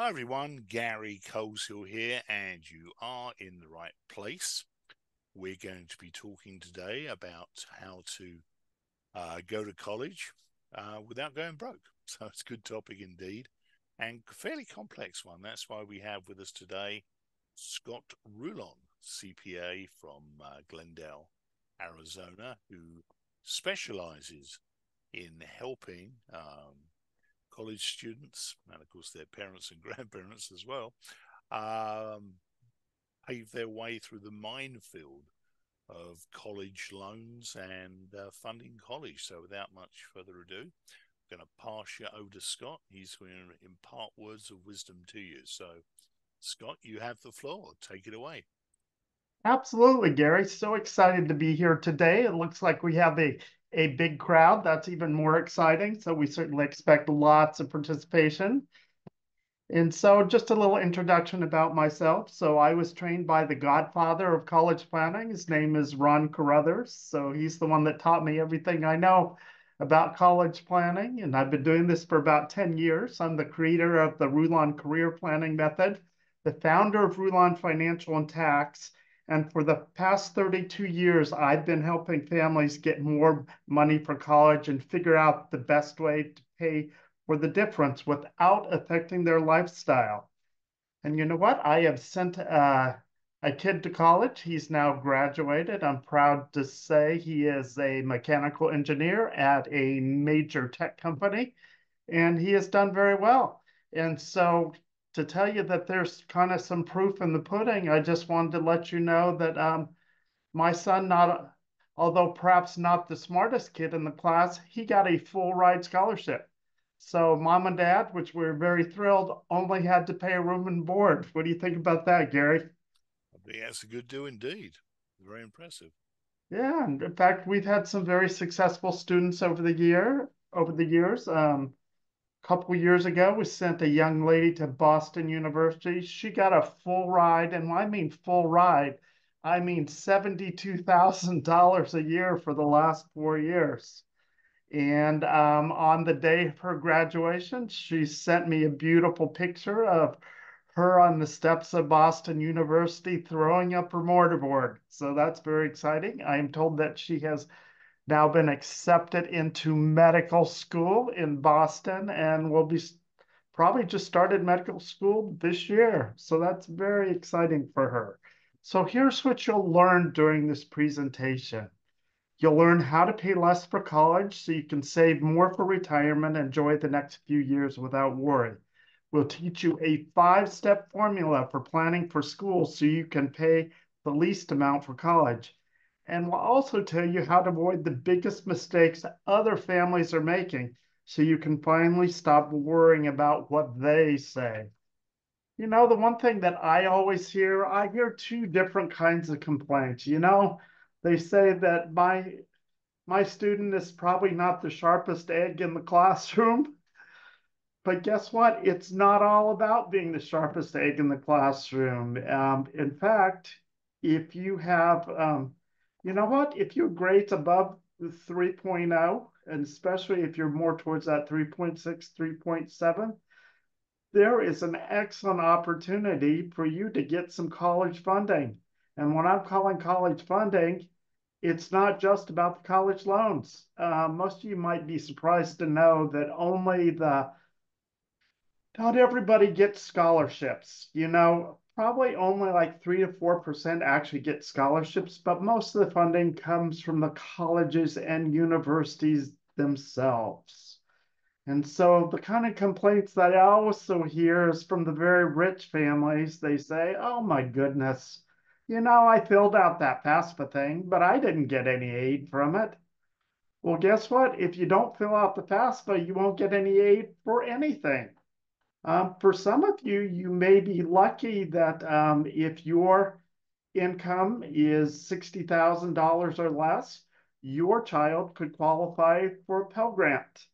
Hi everyone, Gary Coleshill here, and you are in the right place. We're going to be talking today about how to uh, go to college uh, without going broke. So it's a good topic indeed, and fairly complex one. That's why we have with us today Scott Rulon, CPA from uh, Glendale, Arizona, who specializes in helping um, college students, and of course their parents and grandparents as well, um, pave their way through the minefield of college loans and uh, funding college. So, without much further ado, I'm going to pass you over to Scott. He's going to impart words of wisdom to you. So, Scott, you have the floor. Take it away. Absolutely, Gary. So excited to be here today. It looks like we have a a big crowd. That's even more exciting. So we certainly expect lots of participation. And so just a little introduction about myself. So I was trained by the godfather of college planning. His name is Ron Carruthers. So he's the one that taught me everything I know about college planning. And I've been doing this for about 10 years. I'm the creator of the Rulon Career Planning Method, the founder of Rulon Financial and Tax, and for the past 32 years, I've been helping families get more money for college and figure out the best way to pay for the difference without affecting their lifestyle. And you know what? I have sent uh, a kid to college. He's now graduated. I'm proud to say he is a mechanical engineer at a major tech company, and he has done very well. And so to tell you that there's kind of some proof in the pudding, I just wanted to let you know that um, my son, not although perhaps not the smartest kid in the class, he got a full ride scholarship. So mom and dad, which we're very thrilled, only had to pay a room and board. What do you think about that, Gary? Think that's a good do indeed. Very impressive. Yeah, in fact, we've had some very successful students over the year, over the years. Um, a couple years ago, we sent a young lady to Boston University. She got a full ride, and I mean full ride, I mean $72,000 a year for the last four years. And um, on the day of her graduation, she sent me a beautiful picture of her on the steps of Boston University throwing up her mortarboard. So that's very exciting. I am told that she has now been accepted into medical school in Boston and will be probably just started medical school this year. So that's very exciting for her. So here's what you'll learn during this presentation. You'll learn how to pay less for college so you can save more for retirement and enjoy the next few years without worry. We'll teach you a five-step formula for planning for school so you can pay the least amount for college and we'll also tell you how to avoid the biggest mistakes other families are making so you can finally stop worrying about what they say. You know, the one thing that I always hear, I hear two different kinds of complaints. You know, they say that my my student is probably not the sharpest egg in the classroom. But guess what? It's not all about being the sharpest egg in the classroom. Um, in fact, if you have um, you know what? If your grade's above 3.0, and especially if you're more towards that 3.6, 3.7, there is an excellent opportunity for you to get some college funding. And when I'm calling college funding, it's not just about the college loans. Uh, most of you might be surprised to know that only the not everybody gets scholarships. You know, probably only like three to four percent actually get scholarships, but most of the funding comes from the colleges and universities themselves. And so the kind of complaints that I also hear is from the very rich families. They say, oh my goodness, you know, I filled out that FAFSA thing, but I didn't get any aid from it. Well, guess what? If you don't fill out the FAFSA, you won't get any aid for anything. Um, for some of you, you may be lucky that um, if your income is $60,000 or less, your child could qualify for a Pell Grant.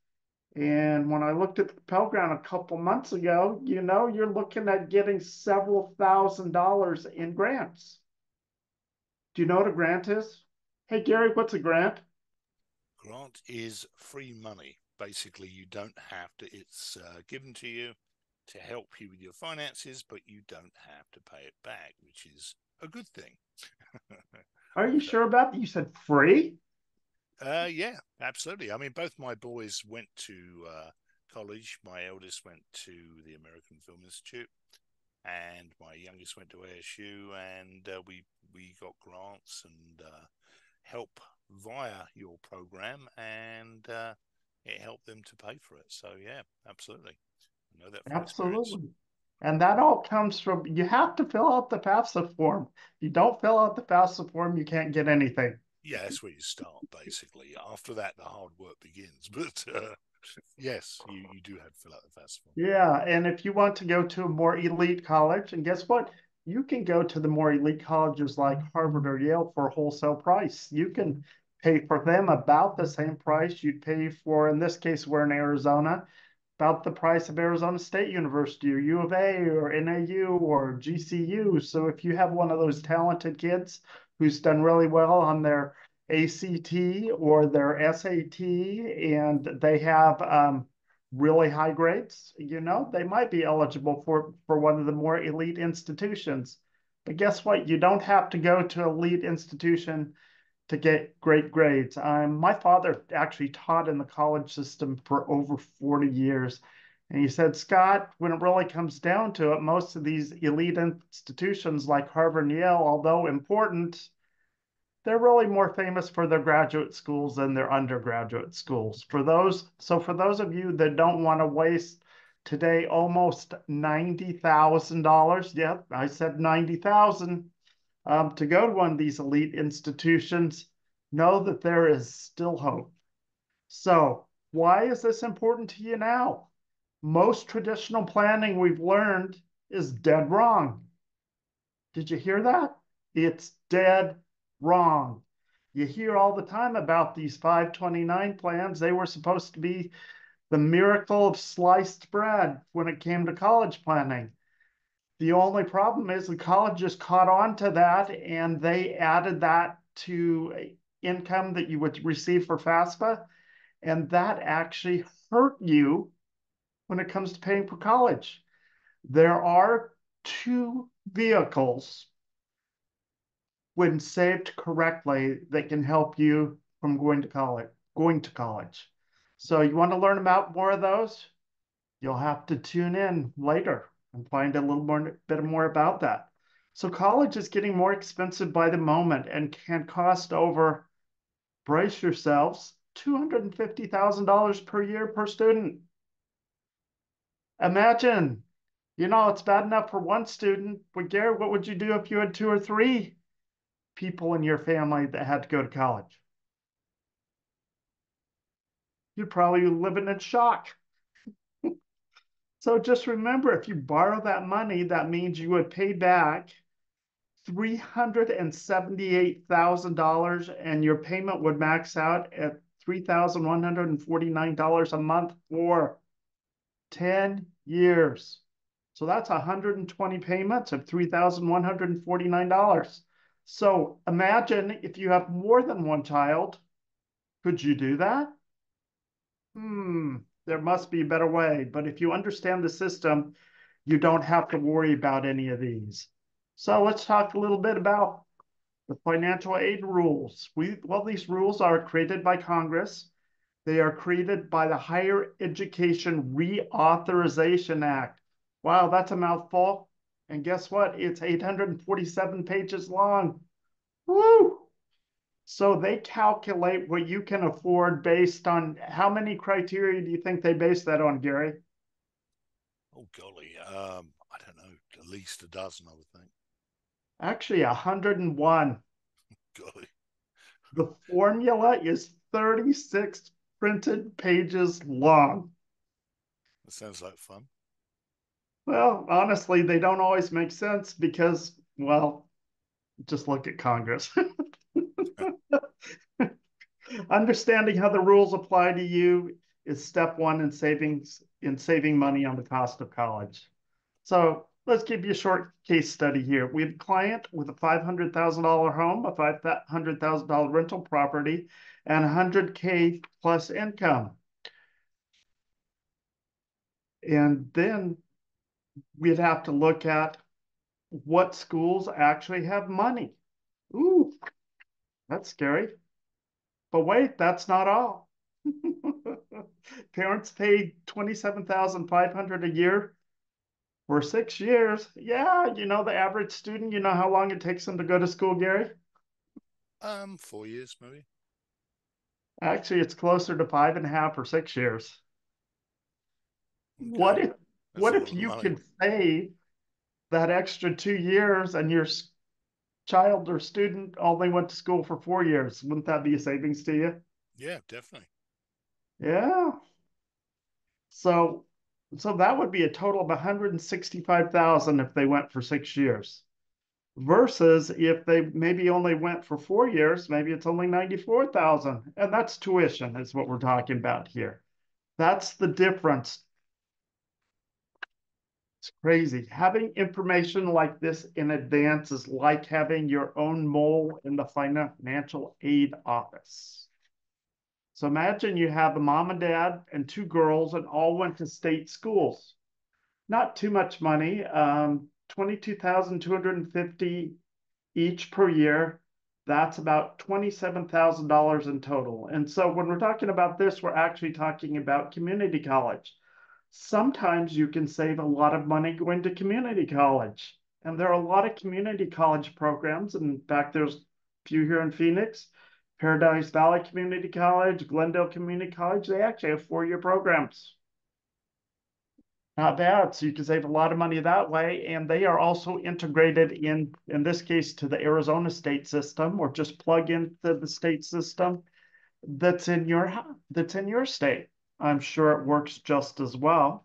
And when I looked at the Pell Grant a couple months ago, you know, you're looking at getting several thousand dollars in grants. Do you know what a grant is? Hey, Gary, what's a grant? Grant is free money. Basically, you don't have to, it's uh, given to you to help you with your finances, but you don't have to pay it back, which is a good thing. Are you sure about that? You said free? Uh, yeah, absolutely. I mean, both my boys went to uh, college. My eldest went to the American Film Institute, and my youngest went to ASU. And uh, we we got grants and uh, help via your program, and uh, it helped them to pay for it. So yeah, absolutely. I know that absolutely. Experience. And that all comes from you have to fill out the FAFSA form. If you don't fill out the FAFSA form, you can't get anything. Yeah, that's where you start, basically. After that, the hard work begins. But uh, yes, you, you do have to fill out the FAFSA form. Yeah, and if you want to go to a more elite college, and guess what? You can go to the more elite colleges like Harvard or Yale for a wholesale price. You can pay for them about the same price you'd pay for, in this case, we're in Arizona, about the price of Arizona State University or U of A or NAU or GCU. So if you have one of those talented kids who's done really well on their ACT or their SAT and they have um, really high grades, you know, they might be eligible for, for one of the more elite institutions. But guess what? You don't have to go to elite institution to get great grades. Um, my father actually taught in the college system for over 40 years. And he said, Scott, when it really comes down to it, most of these elite institutions like Harvard and Yale, although important, they're really more famous for their graduate schools than their undergraduate schools. For those, so for those of you that don't want to waste today almost $90,000, yep, I said 90,000 um, to go to one of these elite institutions, know that there is still hope. So, why is this important to you now? Most traditional planning we've learned is dead wrong. Did you hear that? It's dead wrong. You hear all the time about these 529 plans. They were supposed to be the miracle of sliced bread when it came to college planning. The only problem is the colleges caught on to that and they added that to income that you would receive for FAFSA. And that actually hurt you when it comes to paying for college. There are two vehicles when saved correctly that can help you from going to college, going to college. So you want to learn about more of those? You'll have to tune in later and find a little more bit more about that. So college is getting more expensive by the moment and can cost over, brace yourselves, $250,000 per year per student. Imagine, you know, it's bad enough for one student, but Gary, what would you do if you had two or three people in your family that had to go to college? You'd probably live in a shock. So just remember, if you borrow that money, that means you would pay back $378,000 and your payment would max out at $3,149 a month for 10 years. So that's 120 payments of $3,149. So imagine if you have more than one child, could you do that? Hmm, there must be a better way. But if you understand the system, you don't have to worry about any of these. So let's talk a little bit about the financial aid rules. We, well, these rules are created by Congress. They are created by the Higher Education Reauthorization Act. Wow, that's a mouthful. And guess what? It's 847 pages long. Woo! So they calculate what you can afford based on how many criteria do you think they base that on, Gary? Oh golly, um, I don't know, at least a dozen, I would think. Actually, 101. golly. The formula is 36 printed pages long. That sounds like fun. Well, honestly, they don't always make sense because, well, just look at Congress. Understanding how the rules apply to you is step one in savings in saving money on the cost of college. So let's give you a short case study here. We have a client with a $500,000 home, a $500,000 rental property, and 100K plus income. And then we'd have to look at what schools actually have money. Ooh, that's scary. But wait, that's not all. Parents paid 27,500 a year for six years. Yeah, you know the average student, you know how long it takes them to go to school, Gary? Um, four years maybe. Actually, it's closer to five and a half or six years. Okay. What if That's what if you could save that extra two years and your child or student only went to school for four years? Wouldn't that be a savings to you? Yeah, definitely. Yeah. So so that would be a total of 165,000 if they went for six years. Versus if they maybe only went for four years, maybe it's only 94,000. And that's tuition, is what we're talking about here. That's the difference. It's crazy. Having information like this in advance is like having your own mole in the financial aid office. So imagine you have a mom and dad and two girls and all went to state schools. Not too much money, um, 22,250 each per year. That's about $27,000 in total. And so when we're talking about this, we're actually talking about community college. Sometimes you can save a lot of money going to community college. And there are a lot of community college programs. In fact, there's a few here in Phoenix Paradise Valley Community College, Glendale Community College, they actually have four-year programs. Not bad. So you can save a lot of money that way. And they are also integrated in, in this case, to the Arizona state system, or just plug into the state system that's in your that's in your state. I'm sure it works just as well.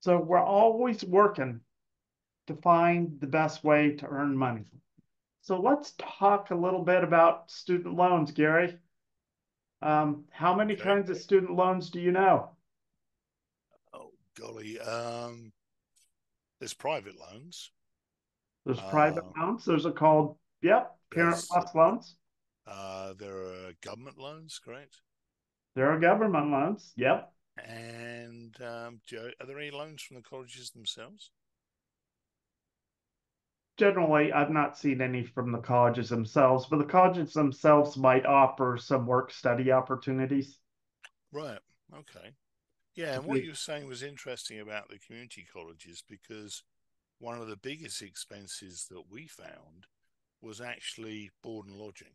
So we're always working to find the best way to earn money. So let's talk a little bit about student loans, Gary. Um, how many okay. kinds of student loans do you know? Oh, golly. Um, there's private loans. There's private uh, loans. There's a called, yep, parent plus loans. Uh, there are government loans, correct? There are government loans, yep. And um, you, are there any loans from the colleges themselves? generally I've not seen any from the colleges themselves, but the colleges themselves might offer some work study opportunities. Right. Okay. Yeah, and what you were saying was interesting about the community colleges because one of the biggest expenses that we found was actually board and lodging.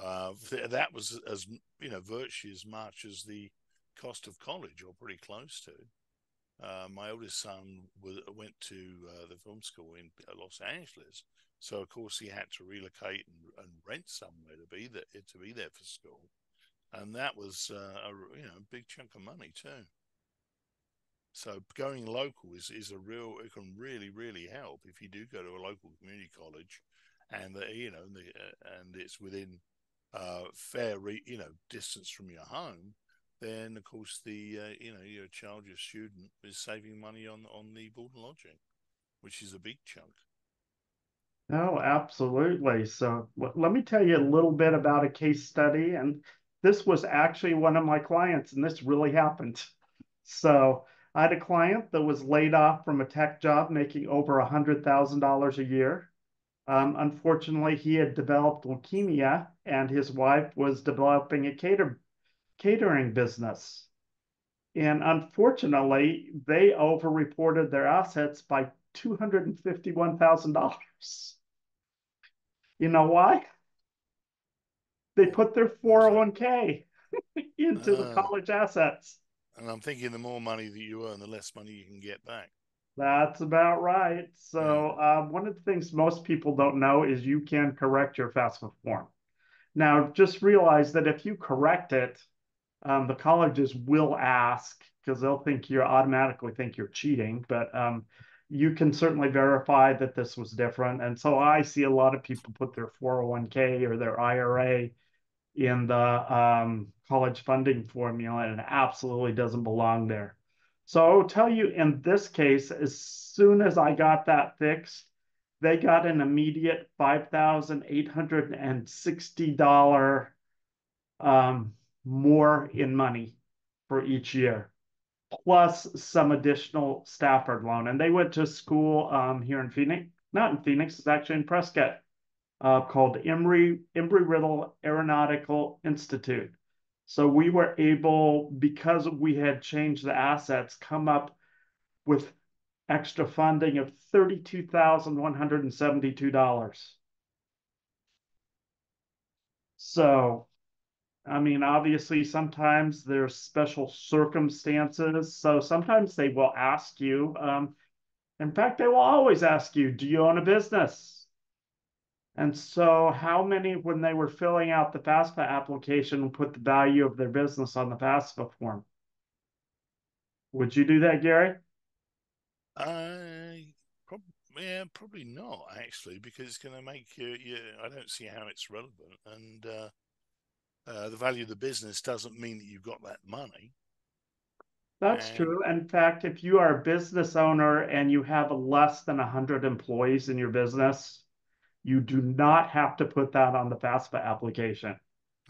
Uh, that was as you know virtually as much as the cost of college, or pretty close to. Uh, my oldest son went to uh, the film school in Los Angeles, so of course he had to relocate and, and rent somewhere to be there to be there for school, and that was uh, a you know big chunk of money too. So going local is, is a real it can really really help if you do go to a local community college, and the, you know the, uh, and it's within uh, fair re, you know distance from your home then of course the uh, you know your child, your student is saving money on on the board and lodging, which is a big chunk. No, absolutely. So let me tell you a little bit about a case study, and this was actually one of my clients, and this really happened. So I had a client that was laid off from a tech job, making over a hundred thousand dollars a year. Um, unfortunately, he had developed leukemia, and his wife was developing a cater catering business. And unfortunately, they overreported their assets by $251,000. You know why? They put their 401k into uh, the college assets. And I'm thinking the more money that you earn, the less money you can get back. That's about right. So, uh, one of the things most people don't know is you can correct your FAFSA form. Now, just realize that if you correct it, um, the colleges will ask because they'll think you automatically think you're cheating, but um, you can certainly verify that this was different. And so I see a lot of people put their 401k or their IRA in the um, college funding formula, and it absolutely doesn't belong there. So I will tell you in this case, as soon as I got that fixed, they got an immediate $5,860 um, more in money for each year. plus some additional Stafford loan. And they went to school um, here in Phoenix, not in Phoenix, it's actually in Prescott, uh, called Embry Embry Riddle Aeronautical Institute. So we were able, because we had changed the assets, come up with extra funding of $32,172. So, I mean, obviously, sometimes there's special circumstances. So sometimes they will ask you, um, in fact, they will always ask you, do you own a business? And so, how many, when they were filling out the FAFSA application, put the value of their business on the FAFSA form? Would you do that, Gary? I probably, yeah, probably not actually, because it's going to make you, you. I don't see how it's relevant, and uh, uh, the value of the business doesn't mean that you've got that money. That's and, true. In fact, if you are a business owner and you have less than 100 employees in your business, you do not have to put that on the FAFSA application.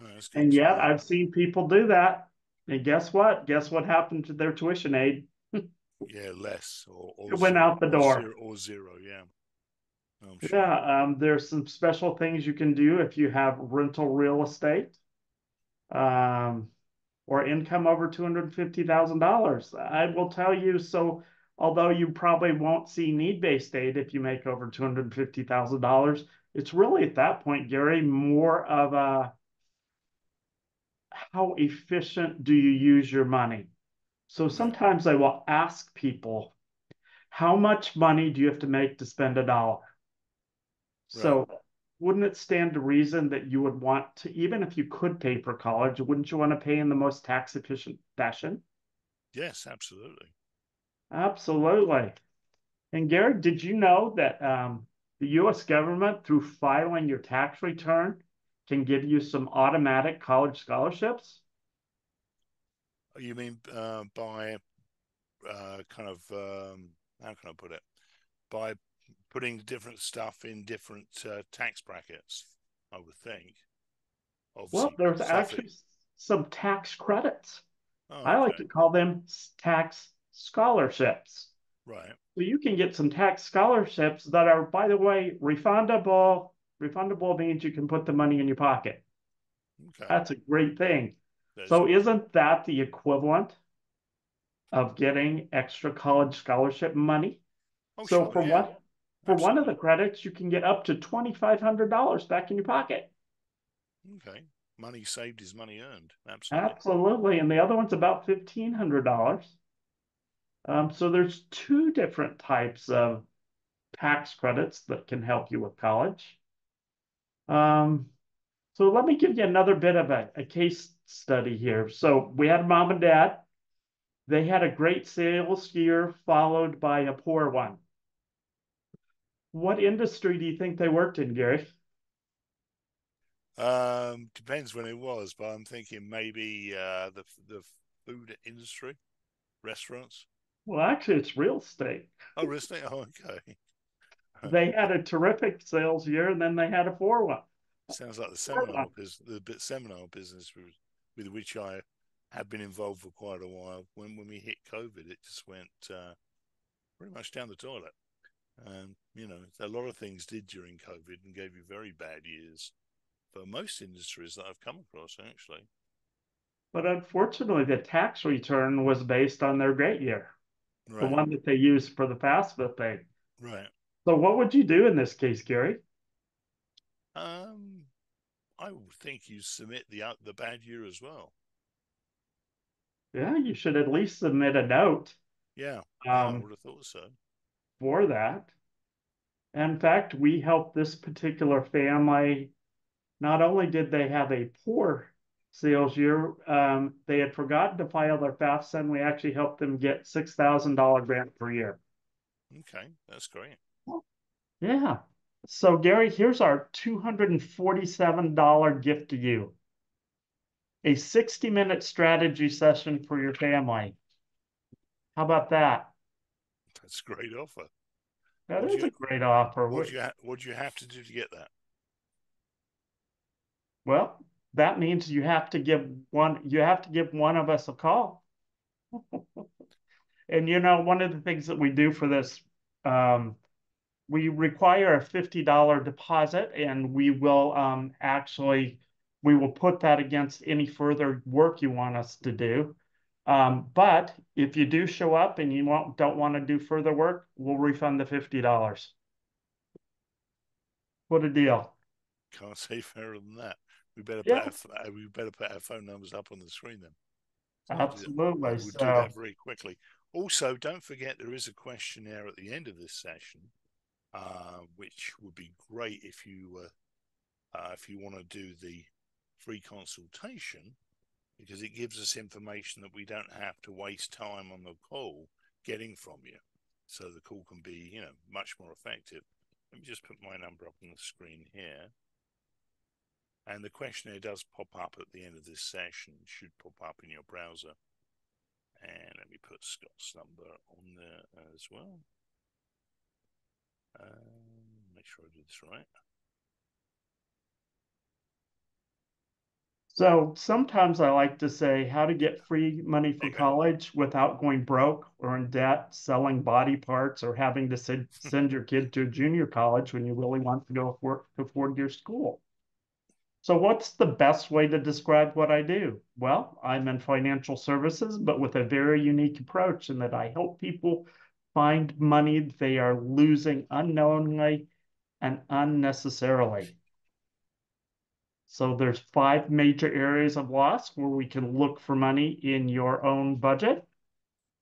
Oh, and yet, I've seen people do that. And guess what? Guess what happened to their tuition aid? yeah, less or, or it went out the door zero, or zero. Yeah. Sure. Yeah, um, there's some special things you can do if you have rental real estate, um, or income over two hundred fifty thousand dollars. I will tell you. So, although you probably won't see need-based aid if you make over two hundred fifty thousand dollars, it's really at that point, Gary, more of a how efficient do you use your money? So sometimes I will ask people, how much money do you have to make to spend a dollar? Right. So wouldn't it stand to reason that you would want to, even if you could pay for college, wouldn't you want to pay in the most tax efficient fashion? Yes, absolutely. Absolutely. And Gary, did you know that um, the US government, through filing your tax return, can give you some automatic college scholarships? You mean uh, by uh, kind of um, how can I put it? By putting different stuff in different uh, tax brackets, I would think. Well, there's actually some tax credits. Oh, okay. I like to call them tax scholarships. Right. So you can get some tax scholarships that are, by the way, refundable. Refundable means you can put the money in your pocket. Okay. That's a great thing. So isn't that the equivalent of getting extra college scholarship money? Oh, so sure, for yeah. one for Absolutely. one of the credits, you can get up to twenty five hundred dollars back in your pocket. Okay, money saved is money earned. Absolutely. Absolutely, and the other one's about fifteen hundred dollars. Um, so there's two different types of tax credits that can help you with college. Um, so let me give you another bit of a, a case study here. So we had mom and dad. They had a great sales year followed by a poor one. What industry do you think they worked in, Gary? Um, depends when it was, but I'm thinking maybe uh, the the food industry, restaurants. Well, actually, it's real estate. Oh, real estate. Oh, okay. they had a terrific sales year, and then they had a poor one. Sounds like the business, the Seminole business with which I have been involved for quite a while. When when we hit COVID, it just went uh, pretty much down the toilet. And you know, a lot of things did during COVID and gave you very bad years for most industries that I've come across, actually. But unfortunately, the tax return was based on their great year, right. the one that they use for the FAFSA thing. Right. So, what would you do in this case, Gary? Um, I think you submit the the bad year as well. Yeah, you should at least submit a note. Yeah, um, I would have thought so. For that. In fact, we helped this particular family. Not only did they have a poor sales year, um, they had forgotten to file their FAFSA, and we actually helped them get six thousand dollar grant per year. Okay, that's great. Yeah. So, Gary, here's our $247 gift to you a 60 minute strategy session for your family. How about that? That's a great offer. That is you, a great offer. What you, what'd you have to do to get that? Well, that means you have to give one you have to give one of us a call. And you know, one of the things that we do for this, um, we require a $50 deposit and we will um, actually, we will put that against any further work you want us to do. Um, but if you do show up and you don't want to do further work, we'll refund the $50. What a deal. Can't say fairer than that. We better Yeah. put our, we better put our phone numbers up on the screen then. Absolutely. I will do that very quickly. Also, don't forget there is a questionnaire at the end of this session, uh, which would be great if you uh, uh, if you want to do the free consultation, because it gives us information that we don't have to waste time on the call getting from you, so the call can be you know much more effective. Let me just put my number up on the screen here. And the questionnaire does pop up at the end of this session, should pop up in your browser. And let me put Scott's number on there as well. Um, make sure I do this right. so sometimes I like to say how to get free money for Okay. college without going broke or in debt, selling body parts, or having to send, send your kid to a junior college when you really want to go afford, afford your school. So what's the best way to describe what I do? Well, I'm in financial services, but with a very unique approach in that I help people find money they are losing unknowingly and unnecessarily. So there's five major areas of loss where we can look for money in your own budget.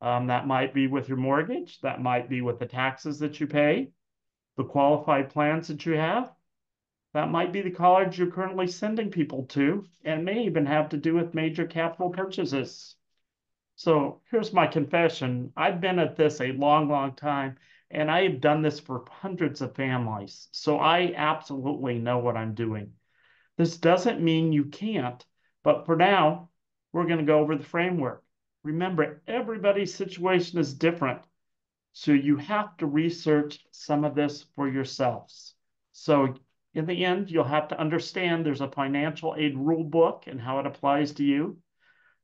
Um, that might be with your mortgage, that might be with the taxes that you pay, the qualified plans that you have, that might be the college you're currently sending people to, and may even have to do with major capital purchases. So here's my confession. I've been at this a long, long time, and I have done this for hundreds of families. So I absolutely know what I'm doing. This doesn't mean you can't, but for now, we're going to go over the framework. Remember, everybody's situation is different. So you have to research some of this for yourselves. So in the end, you'll have to understand there's a financial aid rule book and how it applies to you.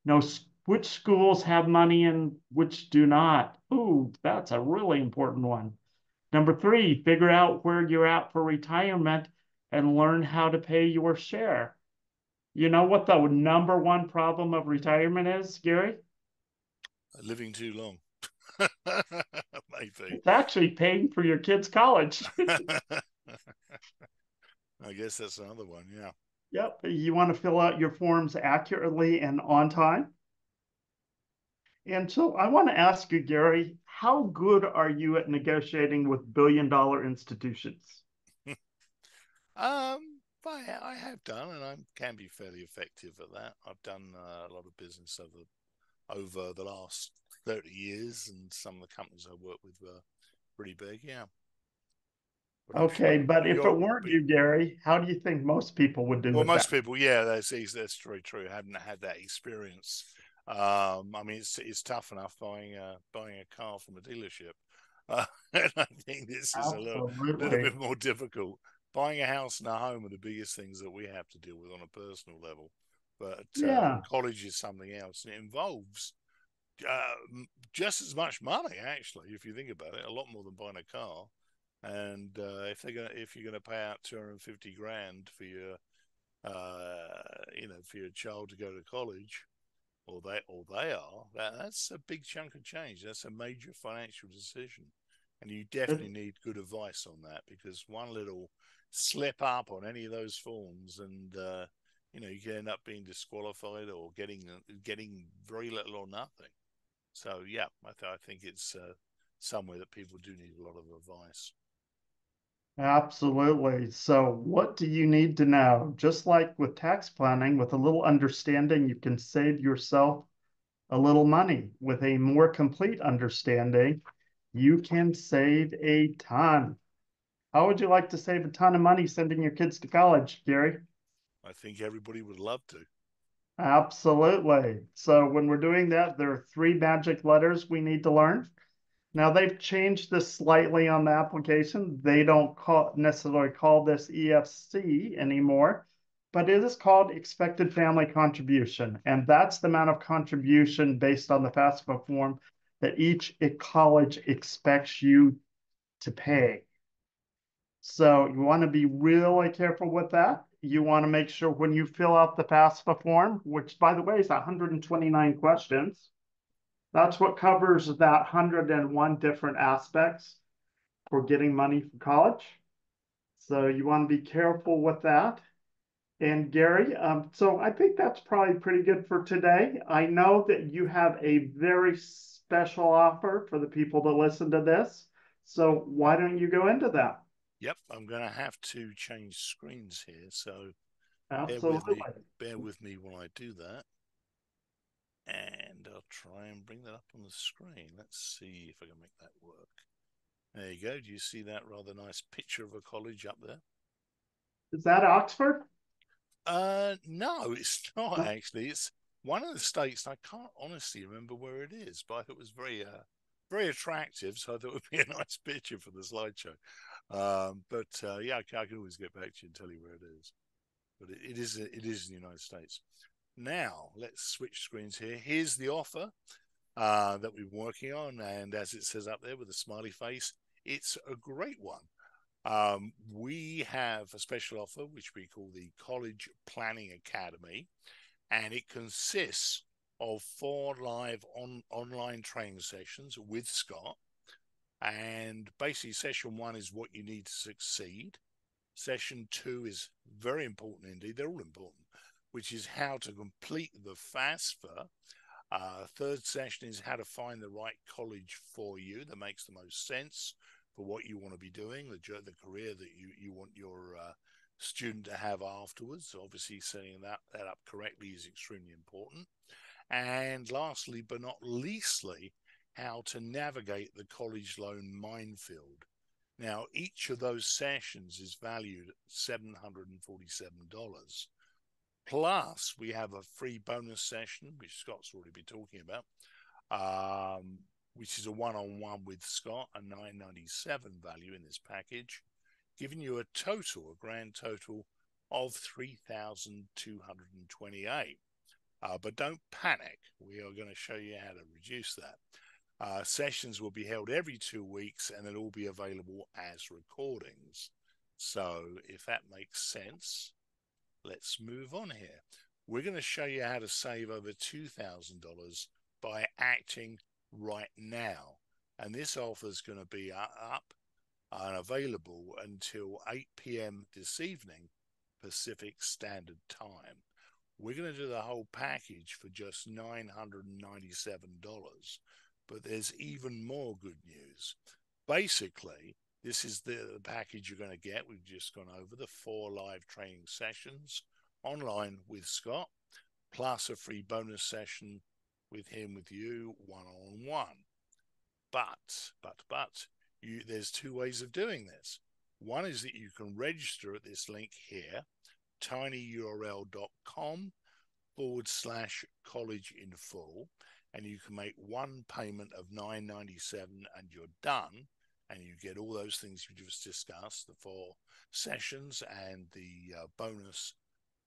Know which schools have money and which do not. Ooh, that's a really important one. Number three, figure out where you're at for retirement and learn how to pay your share. You know what the number one problem of retirement is, Gary? Living too long. Maybe. It's actually paying for your kids' college. I guess that's another one, yeah. Yep, you want to fill out your forms accurately and on time. And so I want to ask you, Gary, how good are you at negotiating with billion dollar institutions? Um, I, I have done, and I can be fairly effective at that. I've done uh, a lot of business over over the last thirty years, and some of the companies I work with were pretty big. Yeah. But I'm Okay, but if it weren't you, Gary, how do you think most people would do Well, with most that? people, yeah, that's that's very true. haven't had that experience. Um, I mean, it's it's tough enough buying a buying a car from a dealership, uh, and I think this is a little, little bit more difficult. Buying a house and a home are the biggest things that we have to deal with on a personal level, but uh, Yeah. college is something else, and it involves uh, just as much money, actually, if you think about it, a lot more than buying a car. And uh, if they're gonna, if you're gonna pay out two hundred and fifty grand for your, uh, you know, for your child to go to college, or they or they are, that, that's a big chunk of change. That's a major financial decision, and you definitely need good advice on that because one little slip up on any of those forms, and uh, you know, you can end up being disqualified or getting getting very little or nothing. So yeah, I, th- I think it's uh, somewhere that people do need a lot of advice. Absolutely. So, what do you need to know? Just like with tax planning, with a little understanding, you can save yourself a little money. With a more complete understanding, you can save a ton. How would you like to save a ton of money sending your kids to college, Gary? I think everybody would love to. Absolutely. So, when we're doing that, there are three magic letters we need to learn. Now they've changed this slightly on the application. They don't call necessarily call this EFC anymore, but it is called expected family contribution. And that's the amount of contribution based on the FAFSA form that each college expects you to pay. So you want to be really careful with that. You want to make sure when you fill out the FAFSA form, which by the way is 129 questions, that's what covers that 101 different aspects for getting money for college. So you want to be careful with that. And Gary, um, so I think that's probably pretty good for today. I know that you have a very special offer for the people to listen to this. So why don't you go into that? Yep, I'm going to have to change screens here. So Absolutely. Bear with me, bear with me while I do that. And I'll try and bring that up on the screen. Let's see if I can make that work. There you go. Do you see that rather nice picture of a college up there? Is that Oxford? Uh, no, it's not actually. It's one of the states. I can't honestly remember where it is, but it was very, uh, very attractive. So I thought it would be a nice picture for the slideshow. Um, but uh, yeah, I, I, can always get back to you and tell you where it is. But it, it is it is in the United States. Now let's switch screens here. Here's the offer uh, that we've been working on, and as it says up there with a smiley face, it's a great one. Um, we have a special offer which we call the College Planning Academy, and it consists of four live on online training sessions with Scott. And basically, session one is what you need to succeed. Session two is very important indeed. They're all important, which is how to complete the FAFSA. Uh, third session is how to find the right college for you that makes the most sense for what you want to be doing, the the career that you you want your uh, student to have afterwards. Obviously, setting that that up correctly is extremely important. And lastly, but not leastly, how to navigate the college loan minefield. Now, each of those sessions is valued at $747. Plus, we have a free bonus session, which Scott's already been talking about, um, which is a one-on-one with Scott, a 997 value in this package, giving you a total, a grand total of 3,228. Uh, but don't panic. We are going to show you how to reduce that. Uh, sessions will be held every two weeks and they'll all be available as recordings. So, if that makes sense, let's move on here. We're going to show you how to save over $2,000 by acting right now. And this offer is going to be up and available until 8 p.m. this evening, Pacific Standard Time. We're going to do the whole package for just $997. But there's even more good news. Basically, this is the, the package you're going to get. We've just gone over the four live training sessions online with Scott, plus a free bonus session with him, with you, one on one. But, but, but, you, there's two ways of doing this. One is that you can register at this link here, tinyurl.com forward slash college in full and you can make one payment of 997 and you're done and you get all those things you just discussed the four sessions and the uh, bonus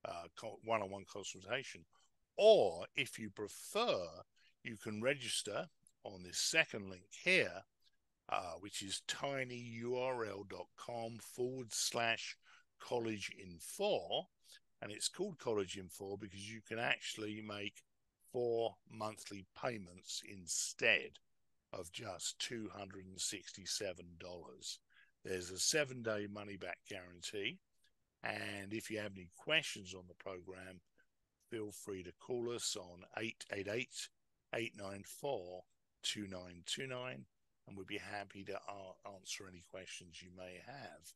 uh, one-on-one consultation. Or if you prefer you can register on this second link here uh, which is tinyurl.com forward slash college in four. And it's called college in four because you can actually make four monthly payments instead of just $267. There's a seven day money back guarantee. And if you have any questions on the program, feel free to call us on 888 894 2929 and we'd be happy to answer any questions you may have.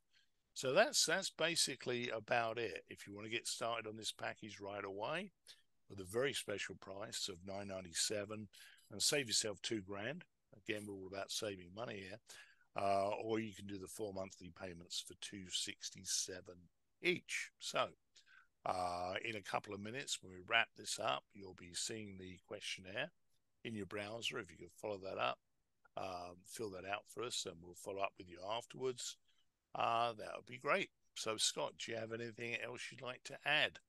So that's that's basically about it. If you want to get started on this package right away, with a very special price of 997 and save yourself two grand. Again, we're all about saving money here. Uh, or you can do the four monthly payments for 267 each. So, uh, in a couple of minutes, when we wrap this up, you'll be seeing the questionnaire in your browser. If you could follow that up, um, fill that out for us, and we'll follow up with you afterwards. Uh, that would be great. So, Scott, do you have anything else you'd like to add?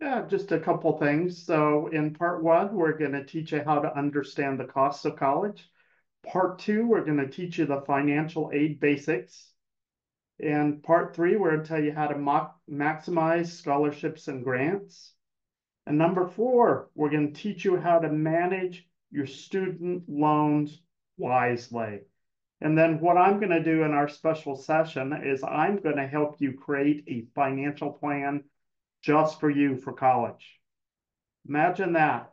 Yeah, just a couple things. So in part one, we're going to teach you how to understand the costs of college. Part two, we're going to teach you the financial aid basics. And part three, we're going to tell you how to maximize scholarships and grants. And number four, we're going to teach you how to manage your student loans wisely. And then what I'm going to do in our special session is I'm going to help you create a financial plan just for you for college. Imagine that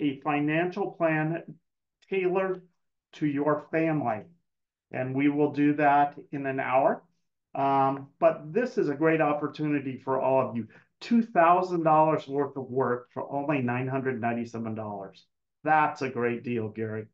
a financial plan tailored to your family. And we will do that in an hour. Um, but this is a great opportunity for all of you. $2,000 worth of work for only $997. That's a great deal, Gary.